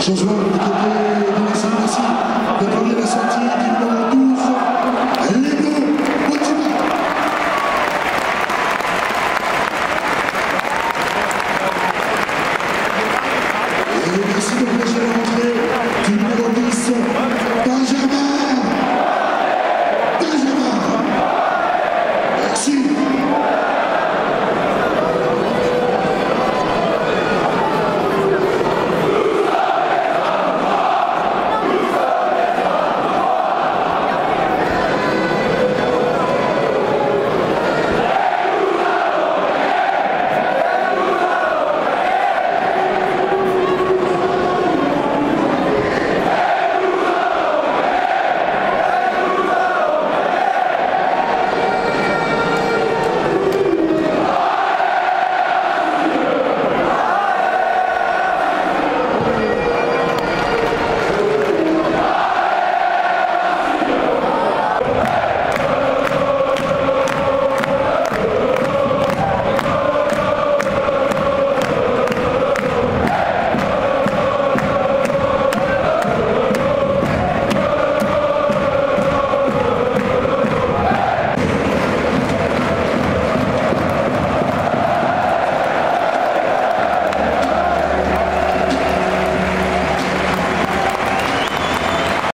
She's one to the